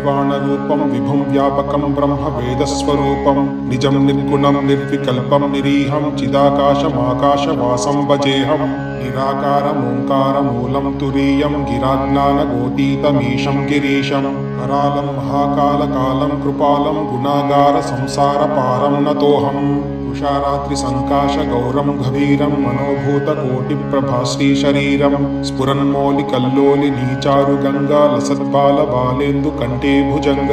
निर्वाणरूपं विभुं व्यापकं ब्रह्म वेदस्वरूपं निजं निर्गुणं निर्विकल्पं निरीहं चिदाकाशमाकाशवासं भजेऽहं निराकारमोङ्कारमूलं तुरीयं गिराज्ञानगोतीतमीशं गिरीशं करालं महाकालकालं कृपालं गुणागारसंसारपारं नतोऽहम् उषारात्रिसङ्काशगौरं गभीरं मनोभूतकोटिप्रभाश्रीशरीरं स्फुरन्मौलिकल्लोलिनीचारुगङ्गा लसत्बालबालेन्दुकण्ठे भुजङ्ग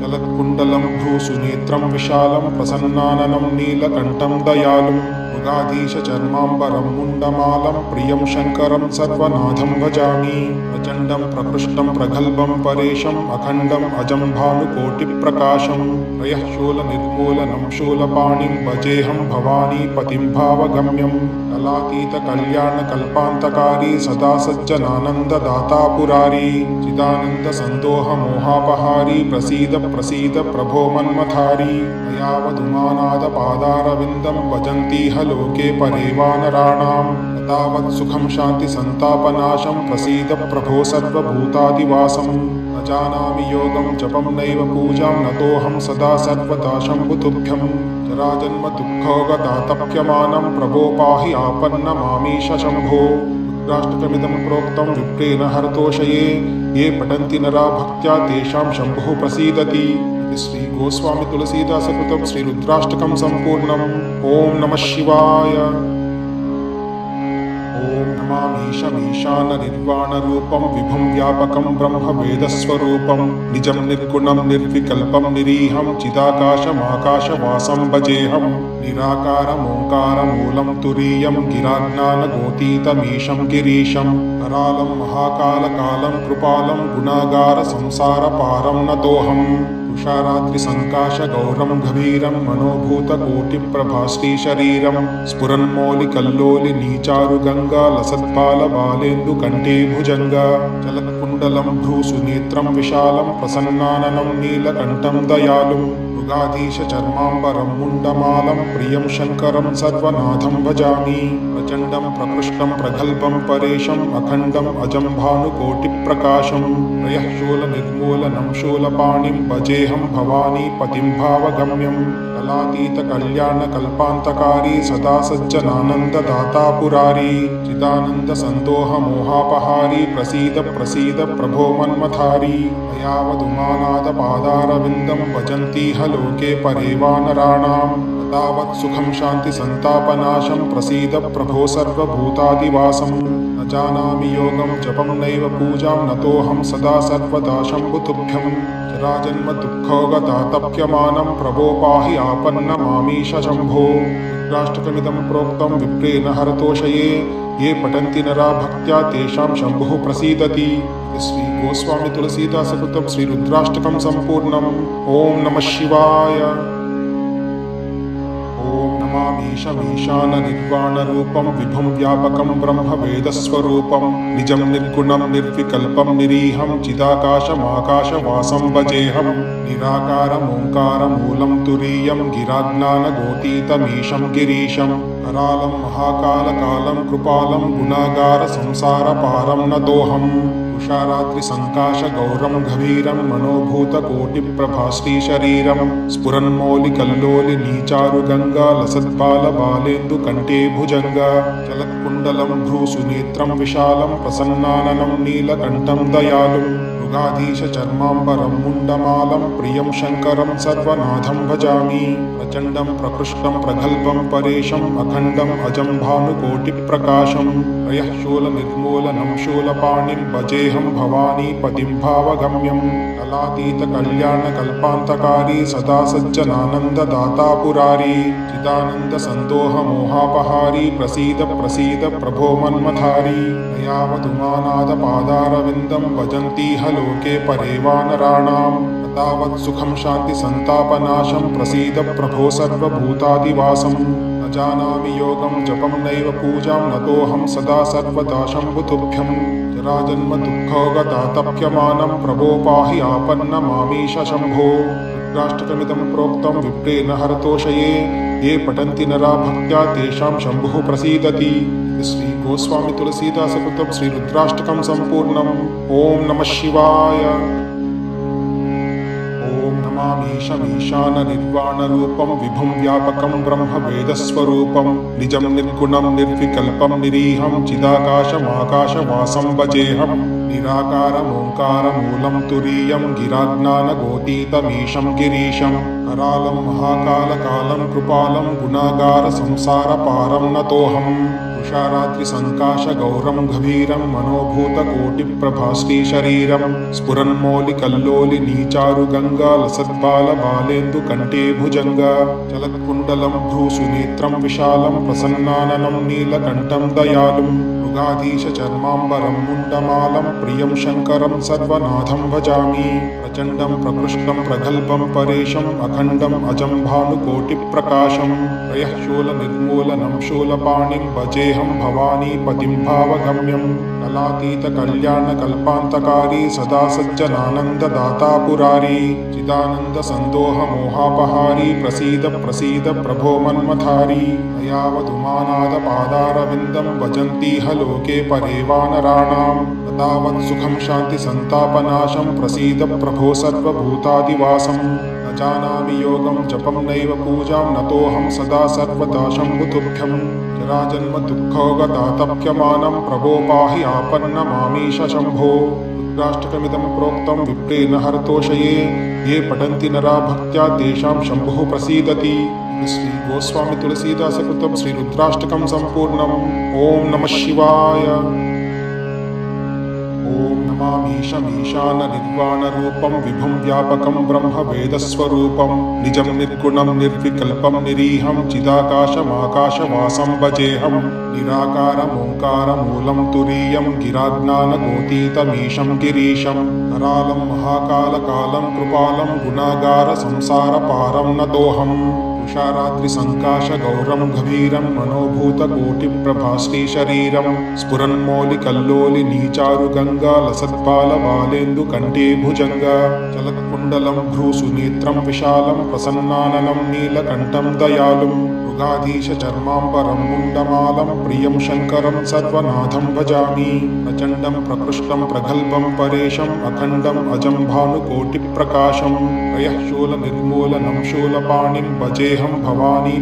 चलत्कुण्डलं भ्रूसुनेत्रं विशालं प्रसन्नाननं नीलकण्ठं दयालुं मृगाधीशचर्माम्बरं मुण्डमालं प्रियं शङ्करं सर्वनाथं भजामि। प्रचण्डं प्रकृष्टं प्रगल्भं परेशम् अखण्डम् अजं भानुकोटिप्रकाशं। त्रयः शूलनिर्मूलनं शूलपाणिं भजेऽहं भवानीपतिं भावगम्यं। कलातीतकल्याणकल्पान्तकारी सदा सज्जनानन्ददाता पुरारी चिदानन्दसन्दोहमोहापहारी प्रसीद प्रसीद प्रभो मन्मथारी। मयावधुमानादपादारविन्दं भजन्तीह लोके परे वानराणाम् तावत् सुखं शान्तिसन्तापनाशं प्रसीद प्रभो सर्वभूतादिवासं। न जानामि योगं, जपं नैव पूजां नतोऽहं सदा सर्वदा शम्भुतुभ्यं जराजन्मदुःखोगदातप्यमानं प्रभो पाहि आपन्नमामीश शम्भो। रुद्राष्टकमिदं प्रोक्तं विप्रेण हरतोषये, ये पठन्ति नरा भक्त्या तेषां शम्भुः प्रसीदति। इति श्रीगोस्वामि तुलसीदासकृतं श्रीरुद्राष्टकं सम्पूर्णम्। ॐ नमः शिवाय। ॐ नमामीशमीशाननिर्वाणरूपं विभुं व्यापकं ब्रह्म वेदस्वरूपं निजं निर्गुणं निर्विकल्पं निरीहं चिदाकाशमाकाशवासं भजेऽहं निराकारमोङ्कारमूलं तुरीयं गिराज्ञानगोतीतमीशं गिरीशं करालं महाकालकालं कृपालं गुणागारसंसारपारं नतोऽहम् उषारात्रिसङ्काशगौरं गभीरं मनोभूतकोटिप्रभाश्रीशरीरं स्फुरन्मौलिकल्लोलिनीचारुगङ्गा लसत्पालबालेन्दुकण्ठे भुजङ्ग మండలం భ్రూసునేత్రం విశాలం ప్రసన్నాననం నీలకంఠం దయాళుం మృగాధీశర్మాంబరం ముండమాలం ప్రియం శంకరం సర్వనాథం భజామి ప్రచండం ప్రకృష్టం ప్రగల్భం పరేశం అఖండం అజం ప్రకాశం ప్రయశూల నిర్మూలనం శూలపాణిం భజేహం భవానీ పతిం భావగమ్యం कलातीतकल्याणकल्पान्तकारी सदा सज्जनानन्ददाता पुरारी चिदानन्दसन्दोहमोहापहारी प्रसीद प्रसीद प्रभो मन्मथारी। मयावधुमानादपादारविन्दं भजन्तीह लोके परे वानराणाम् तावत् सुखं शान्तिसन्तापनाशं प्रसीद प्रभो सर्वभूतादिवासं। न जानामि योगं जपं नैव पूजां नतोऽहं सदा सर्वदा शम्भुतुभ्यं जराजन्मदुःखोगदातप्यमानं प्रभो पाहि आपन्नमामीश शम्भो। रुद्राष्टकमिदं प्रोक्तं विप्रेण हरतोषये, ये पठन्ति नरा भक्त्या तेषां शम्भुः प्रसीदति। इति श्रीगोस्वामि तुलसीदासकृतं श्रीरुद्राष्टकं सम्पूर्णम्। ॐ नमः शिवाय। नमामीशमीशाननिर्वाणरूपं विभुं व्यापकं ब्रह्म वेदस्वरूपं निजं निर्गुणं निर्विकल्पं निरीहं चिदाकाशमाकाशवासं भजेऽहं निराकारमोङ्कारमूलं तुरीयं गिराज्ञानगोतीतमीशं गिरीशं करालं महाकालकालं कृपालं गुणागारसंसारपारं नतोऽहम् उषारात्रिसङ्काशगौरं गभीरं मनोभूतकोटिप्रभाश्रीशरीरं स्फुरन्मौलिकल्लोलिनीचारुगङ्गा लसत्बालबालेन्दुकण्ठे भुजङ्ग चलत्कुण्डलं भ्रूसुनेत्रं विशालं प्रसन्नाननं नीलकण्ठं दयालुं मृगाधीशचर्माम्बरं मुण्डमालं प्रियं शङ्करं सर्वनाथं भजामि। प्रचण्डं प्रकृष्टं प्रगल्भं परेशम् अखण्डम् अजं भानुकोटिप्रकाशं। त्रयः शूलनिर्मूलनं शूलपाणिं भजेऽहं भवानीपतिं भावगम्यं। कलातीतकल्याणकल्पान्तकारी सदा सज्जनानन्ददाता पुरारी चिदानन्दसन्दोहमोहापहारी प्रसीद प्रसीद प्रभो मन्मथारी। मयावधुमानादपादारविन्दं भजन्तीह लोके परे वानराणाम् तावत् सुखं शान्तिसन्तापनाशं प्रसीद प्रभो सर्वभूतादिवासं। न जानामि योगं, जपं नैव पूजां नतोऽहं सदा सर्वदा शम्भुतुभ्यं जराजन्मदुःखोगदातप्यमानं प्रभो पाहि आपन्नमामीश शम्भो। रुद्राष्टकमिदं प्रोक्तं विप्रेण हरतोषये ये पठन्ति नरा भक्त्या तेषां शम्भुः प्रसीदति। श्री गोस्वामी तुलसीदास श्री रुद्राष्टकम संपूर्णम ओम नम शिवाय। ओम नमामीशमीशान निर्वाणरूपं विभुं व्यापकं ब्रह्मवेदस्वरूपं। निजं निर्गुणं निर्विकल्पं निरीहं चिदाकाशमाकाशवासं भजेहम्। निराकारमोङ्कारमूलं तुरीयं गिराज्ञानगोतीतमीशं गिरीशं करालं महाकालकालं कृपालं गुणागारसंसारपारं नतोऽहम् तुषारात्रिसङ्काशगौरं गभीरं मनोभूतकोटिप्रभाश्रीशरीरं स्फुरन्मौलिकल्लोलि नीचारुगङ्गालसद्बालबालेन्दुकण्ठे भुजङ्ग चलत्कुण्डलं भ्रूसुनेत्रं विशालं प्रसन्नाननं नीलकण्ठं दयालुम् मृगाधीशचर्माम्बरं मुण्डमालं प्रियं शङ्करं सर्वनाथं भजामि। प्रचण्डं प्रकृष्टं प्रगल्भं परेशम् अखण्डम् अजं भानुकोटिप्रकाशं त्रयः शूलनिर्मूलनं शूलपाणिं भजेऽहं भवानी पतिं भावगम्यं कलातीतकल्याणकल्पान्तकारी सदा सज्जनानन्ददाता पुरारी चिदानन्दसन्दोहमोहापहारी प्रसीद प्रसीद प्रभो मन्मथारी। अयावधुमानादपादारविन्दं भजन्तीह लोके परे वानराणां। तावत् सुखं शान्तिसन्तापनाशं प्रसीद प्रभो सर्वभूतादिवासं न जानामि योगं जपं नैव पूजां नतोऽहं सदा सर्वदा शम्भुतुभ्यं जराजन्मदुःखोगतातप्यमानं प्रभो पाहि आपन्नमामीश शम्भो। रुद्राष्टकमिदं प्रोक्तं विप्रेण हरतोषये, ये पठन्ति नरा भक्त्या तेषां शम्भुः प्रसीदति। श्री गोस्वामी तुलसीदासकृतं श्रीरुद्राष्टकं सम्पूर्णम्। ॐ नमः शिवाय। नमामीशमीशाननिर्वाणरूपं विभुं व्यापकं ब्रह्मवेदस्वरूपं निजं निर्गुणं निर्विकल्पं निरीहं चिदाकाशमाकाशवासं भजेऽहं निराकारमोङ्कारमूलं तुरीयं गिराज्ञानगोतीतमीशं गिरीशं करालं महाकालकालं कृपालं गुणागारसंसारपारं नतोऽहम् तुषारात्रिसङ्काशगौरं गभीरं मनोभूतकोटिप्रभाश्रीशरीरं स्फुरन्मौलिकल्लोलि नीचारुगङ्गालसद्बालबालेन्दुकण्ठे भुजङ्ग चलत्कुण्डलं भ्रूसुनेत्रं विशालं प्रसन्नाननं नीलकण्ठं दयालुम् मृगाधीशचर्माम्बरं मुण्डमालं प्रियं शङ्करं सर्वनाथं भजामि प्रचण्डं प्रकृष्टं प्रगल्भं परेशम् अखण्डम् अजं भानुकोटिप्रकाशं त्रयः शूलनिर्मूलनं शूलपाणिं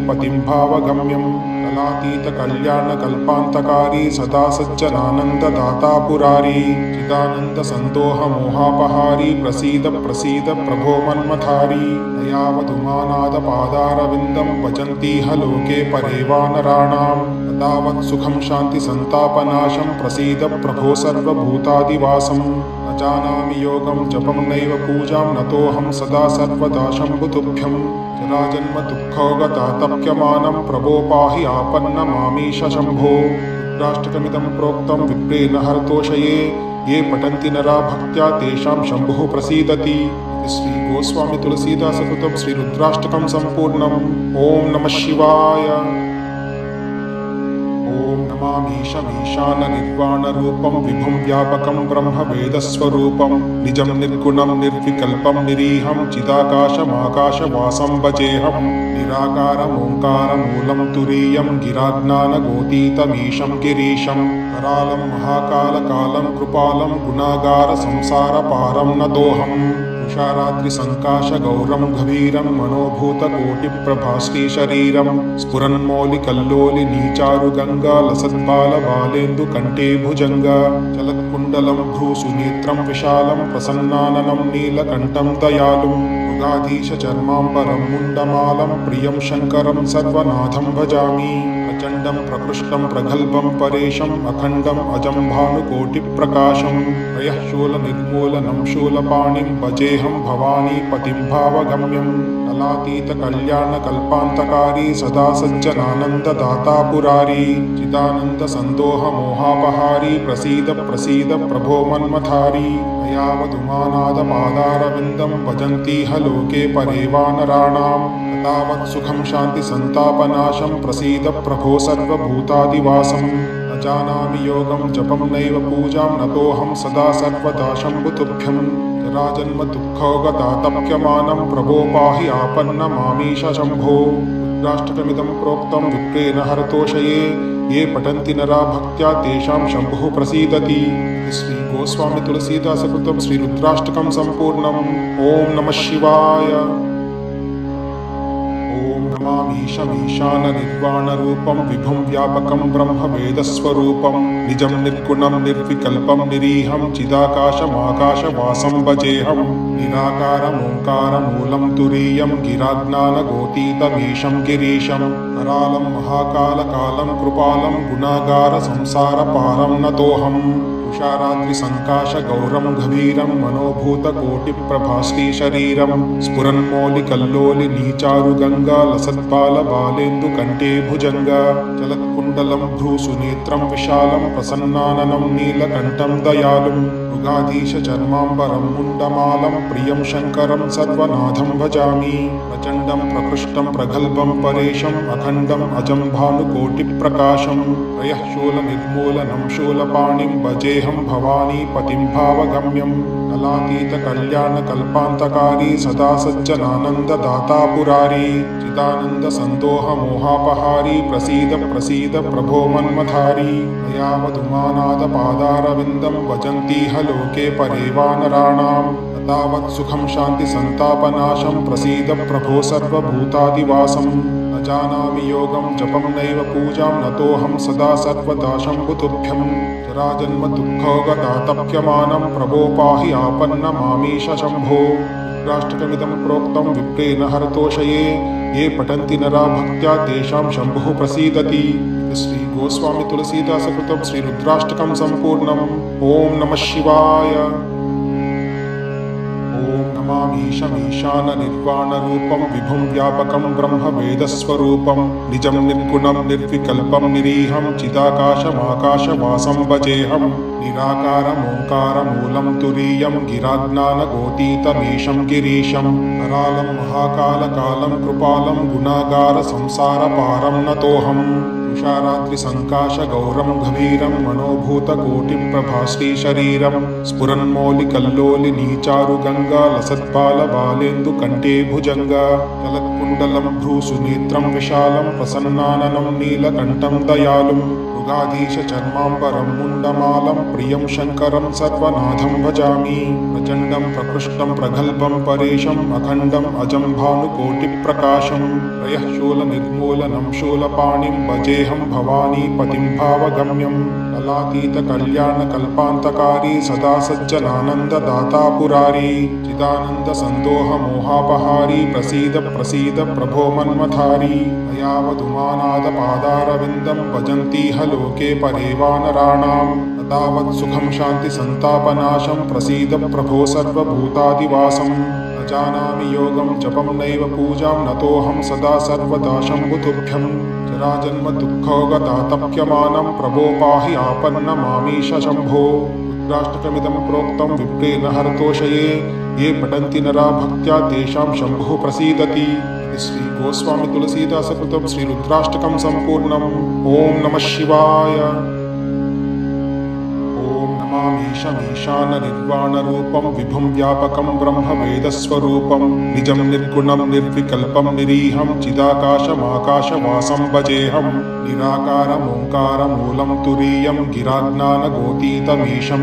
पतिं भावगम्यं। कलातीतकल्याणकल्पान्तकारी सदा सज्जनानन्ददाता पुरारी चिदानन्दसन्दोहमोहापहारी प्रसीद प्रसीद प्रभो मन्मथारी दयावधुमानादपादारविन्दं भजन्तीह लोके परे वानराणां सुखं शान्तिसन्तापनाशं प्रसीद प्रभो सर्वभूतादिवासं न जानामि योगं जपं नैव पूजां नतोऽहं सदा सर्वदा शम्भुतुभ्यं। जराजन्मदुःखोगतातप्यमानं प्रभो पाहि आपन्नमामीश शम्भो। रुद्राष्टकमिदं प्रोक्तं विप्रेण हरतोषये, ये पठन्ति नरा भक्त्या तेषां शम्भुः प्रसीदति। श्री गोस्वामी तुलसीदासकृतं श्रीरुद्राष्टकं सम्पूर्णम्। ॐ नमः शिवाय। ॐ नमामीशमीशाननिर्वाणरूपं विभुं व्यापकं ब्रह्मवेदस्वरूपं निजं निर्गुणं निर्विकल्पं निरीहं चिदाकाशमाकाशवासं भजेऽहं निराकारमोङ्कारमूलं तुरीयं गिराज्ञानगोतीतमीशं गिरीशं करालं महाकालकालं कृपालं गुणागारसंसारपारं नतोऽहम् तुषारात्रिसङ्काशगौरं गभीरं मनोभूतकोटिप्रभाश्रीशरीरं स्फुरन्मौलिकल्लोलि नीचारुगङ्गालसद्बालबालेन्दुकण्ठे भुजङ्ग चलत्कुण्डलं भ्रूसुनेत्रं विशालं प्रसन्नाननं नीलकण्ठं दयालुम् मृगाधीशचर्माम्बरं मुण्डमालं प्रियं शङ्करं सर्वनाथं भजामि। प्रचण्डं प्रकृष्टं प्रगल्भं परेशम् अखण्डम् अजं भानुकोटिप्रकाशं त्रयः शूलनिर्मूलनं शूलपाणिं भजेऽहं भवानी पतिं भावगम्यं कलातीतकल्याणकल्पान्तकारी सदा सज्जनानन्ददाता पुरारी चिदानन्दसन्दोहमोहापहारी प्रसीद प्रसीद प्रभो मन्मथारी यावधुमानादपादारविन्दं भजन्तीह लोके परे वानराणां तावत् सुखं शान्तिसन्तापनाशं प्रसीद प्रभो सर्वभूतादिवासं न जानामि योगं जपं नैव पूजां नतोऽहं सदा सर्वदा शम्भुतुभ्यं जराजन्मदुःखोगतातप्यमानं प्रभो पाहि आपन्नमामीश शम्भो। प्रोक्तं विप्रेण हरतोषये, ये पठन्ति नरा भक्त्या तेषां शम्भुः प्रसीदति। श्री गोस्वामी तुलसीदासकृतं श्रीरुद्राष्टकं सम्पूर्णम्। ॐ नमः शिवाय। ॐ नमामीशमीशाननिर्वाणरूपं विभुं व्यापकं ब्रह्मवेदस्वरूपं, निजं निर्गुणं निर्विकल्पं निरीहं, चिदाकाशमाकाशवासं भजेऽहं निराकारमोङ्कारमूलं तुरीयं, गिराज्ञानगोतीतमीशं गिरीशं करालं महाकालकालं, कृपालं गुणागारसंसारपारं नतोऽहम्। उषारात्रिसङ्काशगौरं गभीरं मनोभूतकोटिप्रभाश्रीशरीरं स्फुरन्मौलिकल्लोलिनीचारुगङ्गा लसत्पालबालेन्दुकण्ठे भुजङ्ग चलत्कुण्डलं भ्रूसुनेत्रं विशालं प्रसन्नाननं नीलकण्ठं दयालुं मृगाधीशचर्माम्बरं मुण्डमालं प्रियं शङ्करं सर्वनाथं भजामि। प्रचण्डं प्रकृष्टं प्रगल्भं परेशम् अखण्डम् अजं भानुकोटिप्रकाशं त्रयः शूलनिर्मूलनं शूलपाणिं भजेऽहं भवानी पतिं भावगम्यं कलातीतकल्याणकल्पान्तकारी सदा सज्जनानन्ददाता पुरारी चिदानन्दसन्दोहमोहापहारी प्रसीद प्रसीद प्रभो मन्मथारी यावदुमानादपादारविन्दं भजन्तीह लोके परे वानराणाम् तावत् सुखं शान्तिसन्तापनाशं प्रसीद प्रभो सर्वभूतादिवासं। न जानामि योगं, जपं नैव पूजां नतोऽहं सदा सर्वदा शम्भुतुभ्यं जराजन्मदुःखोगतातप्यमानं प्रभो पाहि आपन्नमामीश शम्भो। प्रोक्तं विप्रेण हरतोषये, ये पठन्ति नरा भक्त्या तेषां शम्भुः प्रसीदति। श्री गोस्वामी तुलसीदासकृतं श्रीरुद्राष्टकं सम्पूर्णम्। ॐ नमः शिवाय। ॐ नमामीशमीशाननिर्वाणरूपं विभुं व्यापकं ब्रह्मवेदस्वरूपं, निजं निर्गुणं निर्विकल्पं निरीहं चिदाकाशमाकाशवासं भजेऽहं निराकारमोङ्कारमूलं तुरीयं गिराज्ञानगोतीतमीशं गिरीशं करालं महाकालकालं, कृपालं, गुणागारसंसारपारं नतोऽहम्। तुषारात्रिसङ्काशगौरं गभीरं मनोभूतकोटिप्रभाश्रीशरीरं स्फुरन्मौलिकल्लोलिनीचारुगङ्गा लसत्पालबालेन्दुकण्ठे भुजङ्ग चलत्कुण्डलं भ्रूसुनेत्रं विशालं प्रसन्नाननं नीलकण्ठं दयालुं मृगाधीशचर्माम्बरं मुण्डमालं प्रियं शङ्करं सर्वनाथं भजामि। प्रचण्डं प्रकृष्टं प्रगल्भं परेशम् अखण्डम् अजं भानुकोटिप्रकाशं त्रयः शूलनिर्मूलनं शूलपाणिं भजेऽहं भवानी पतिं भावगम्यं कलातीतकल्याणकल्पान्तकारी सदा सज्जनानन्ददाता पुरारी चिदानन्दसन्दोहमोहापहारी प्रभो मन्मथारी यावदुमानादपादारविन्दं भजन्तीह लोके परे वानराणाम् तावत् सुखं शान्तिसन्तापनाशं प्रसीद प्रभो सर्वभूतादिवासं न जानामि योगं जपं नैव पूजां नतोऽहं सदा सर्वदा शम्भुतुभ्यं जराजन्मदुःखोगतातप्यमानं प्रभो पाहि आपन्नमामीश शम्भो। रुद्राष्टकमिदं प्रोक्तं विप्रेण हरतोषये, ये पठन्ति नरा भक्त्या तेषां शम्भुः प्रसीदति। श्री गोस्वामी तुलसीदासकृतं श्रीरुद्राष्टकं सम्पूर्णम्। ॐ नमः शिवाय। नमामीशमीशाननिर्वाणरूपं विभुं व्यापकं ब्रह्मवेदस्वरूपं निजं निर्गुणं निर्विकल्पं निरीहं चिदाकाशमाकाशवासं भजेऽहं निराकारमोङ्कारमूलं तुरीयं गिराज्ञानगोतीतमीशं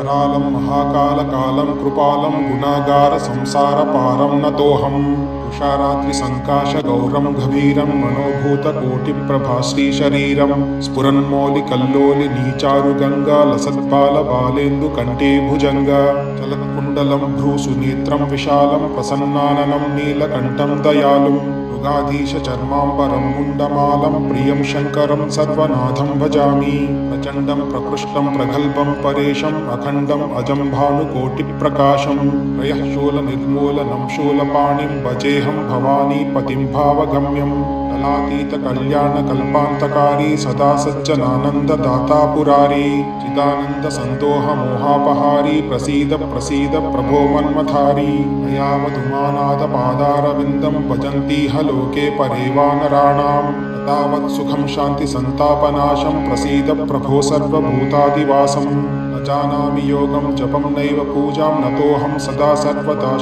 కరాళం మహాకాల కాలం కృపాలం గుణాగార సంసార పారం నతోహం. ఉషారాత్రి సంకాశ గౌరం గభీరం మనోభూత కోటి ప్రభా శ్రీ శరీరం. స్ఫురన్మౌలి కల్లోలి నీచారు గంగా లసత్పాల బాలేందు కంటే భుజంగా. చలన चलत्कुण्डलं भ्रूसुनेत्रं विशालं प्रसन्नाननं नीलकण्ठं दयालुं मृगाधीशचर्माम्बरं मुण्डमालं प्रियं शङ्करं सर्वनाथं भजामि प्रचण्डं प्रकृष्टं प्रगल्भं परेशम् अखण्डम् अजं भानुकोटिप्रकाशं त्रयः शूलनिर्मूलनं शूलपाणिं भजेऽहं भवानी पतिं भावगम्यं कलातीतकल्याणकल्पान्तकारी सदा सज्जनानन्ददाता पुरारी चिदानन्दसन्दोहमोहापहारी प्रसीद प्रसीद प्रभो मन्मथारी यावदुमानादपादारविन्दं भजन्तीह लोके परे वानराणाम् तावत् सुखं शान्तिसन्तापनाशं प्रसीद प्रभो सर्वभूतादिवासं। न जानामि योगं जपं नैव पूजां नतोऽहं सदा सर्वदा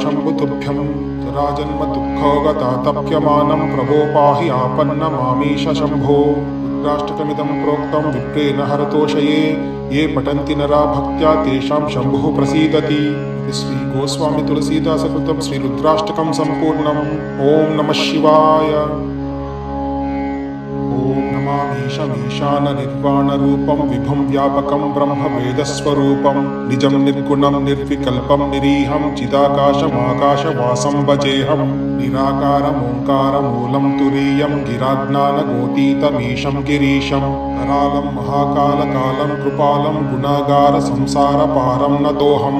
शम्भुतुभ्यं जराजन्म दुःखोगतातप्यमानं प्रभो पाहि आपन्नमामीश शम्भो। प्रोक्त प्रोक्तं विप्रेण हरतोषये। ये पठन्ति नरा भक्त्या तेषां शम्भुः प्रसीदति। श्री गोस्वामी तुलसीदासकृतं श्रीरुद्राष्टकं सम्पूर्णम्। ॐ नमः शिवाय। नमामीशमीशाननिर्वाणरूपं विभुं व्यापकं ब्रह्मवेदस्वरूपं निजं निर्गुणं निर्विकल्पं निरीहं चिदाकाशमाकाशवासं నిరాకారం మూలం తురీయం గిరాజ్ఞానగోతీతమీశం గిరీశం కరాలం మహాకాలకాలం కృపాలం గుణాగార సంసార పారం నదోహం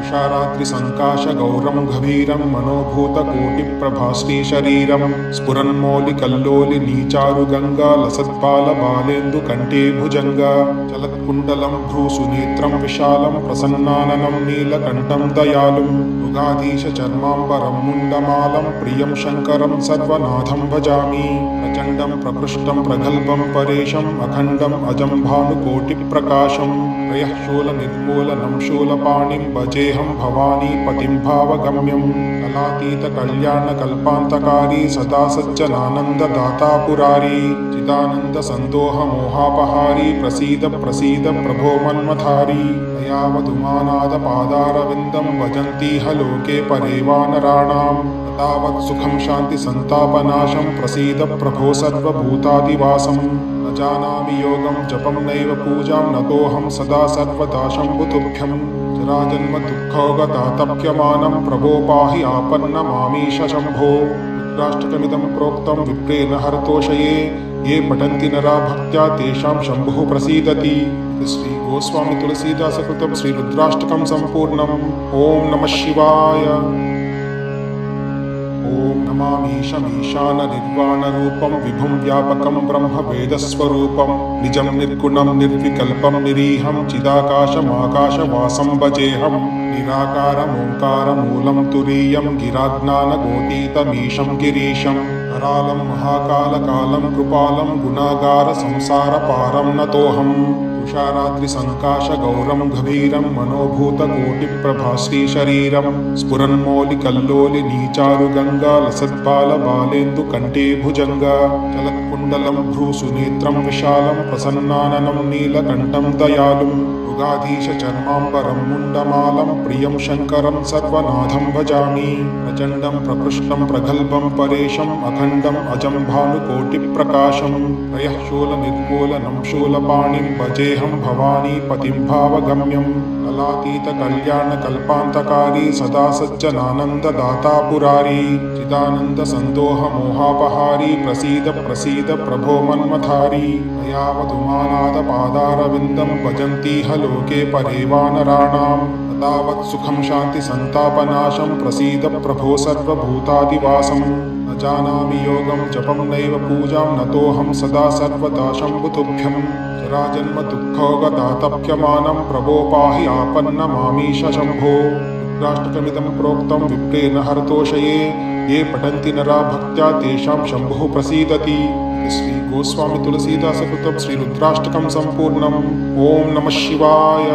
తుషారాత్రి సంకాశ గౌరం గభీరం మనోభూత కోటి ప్రభాశ్రీ శరీరం స్ఫురన్మౌలి కల్లోలి నీచారు గంగా లసత్పాల బాలేందు కంటే భుజంగా చలత్కుండలం భ్రూసు నేత్రం విశాలం ప్రసన్నాననం నీలకంఠం దయాలు మృగాధీశ చర్మాంబరం ముండమాలం प्रियं शङ्करं सर्वनाथं भजामि। प्रचण्डं प्रकृष्टं प्रगल्भं परेशम् अखण्डम् अजं भानुकोटिप्रकाशं त्रयः शूलनिर्मूलनं शूलपाणिं भजेऽहं भवानी पतिं भावगम्यं। कलातीतकल्याणकल्पान्तकारी सदा सज्जनानन्ददाता पुरारी चिदानन्दसन्दोहमोहापहारी प्रसीद प्रसीद प्रभो मन्मथारी यावदुमानादपादारविन्दं भजन्तीह लोके परे वानराणां तावत् सुखं शान्तिसन्तापनाशं प्रसीद प्रभो सर्वभूतादिवासं। न जानामि योगं, जपं नैव पूजां नतोऽहं सदा सर्वदा शम्भुतुभ्यं। जराजन्म दुःखोगतातप्यमानं प्रभो पाहि आपन्नमामीश शम्भो रुद्राष्टकमिदं प्रोक्तं विप्रेण हरतोषये। ये पठन्ति नरा भक्त्या तेषां शम्भुः प्रसीदति। श्री गोस्वामी तुलसीदासकृतं श्रीरुद्राष्टकं सम्पूर्णम्। ॐ नमः शिवाय। ॐ नमामीशमीशाननिर्वाणरूपं विभुं व्यापकं ब्रह्मवेदस्वरूपं निजं निर्गुणं निर्विकल्पं निरीहं चिदाकाशमाकाशवासं भजेऽहं निराकारमोङ्कारमूलं तुरीयं गिराज्ञानगोतीतमीशं गिरीशं करालं महाकालकालं कृपालं गुणागारसंसारपारं नतोऽहम् उषारात्रिसङ्काशगौरं गभीरं मनोभूतकोटिप्रभाश्रीशरीरं स्फुरन्मौलिकल्लोलि नीचारुगङ्गा लसत्पालबालेन्दुकण्ठे भुजङ्गा चलत्कुण्डलं भ्रूसुनेत्रं विशालं प्रसन्नाननं नीलकण्ठं दयालुं मृगाधीशचर्माम्बरं मुण्डमालं प्रियं शङ्करं सर्वनाथं भजामि प्रचण्डं प्रकृष्टं प्रगल्भं परेशम् अखण्डम् अजं भानुकोटिप्रकाशं त्रयः शूलनिर्मूलनं शूलपाणिं भजेऽहं भवानी पतिं भावगम्यं। कलातीतकल्याणकल्पान्तकारी सदा सज्जनानन्ददाता पुरारी चिदानन्दसन्दोहमोहापहारी प्रसीद प्रसीद प्रभो मन्मथारी। यावदुमानादपादारविन्दं भजन्तीह लोके परे वानराणां तावत् सुखं शान्तिसन्तापनाशं प्रसीद प्रभो सर्वभूतादिवासं न जानामि योगं जपं नैव पूजां नतोऽहं सदा सर्वदा शम्भुतुभ्यं। जराजन्म दुःखोगतातप्यमानं प्रभो पाहि आपन्नमामीश शम्भो। रुद्राष्टकमिदं प्रोक्तं विप्रेण हरतोषये, ये पठन्ति नरा भक्त्या तेषां शम्भुः प्रसीदति। श्री श्रीरुद्राष्टकं सम्पूर्णम्। ॐ नमः शिवाय।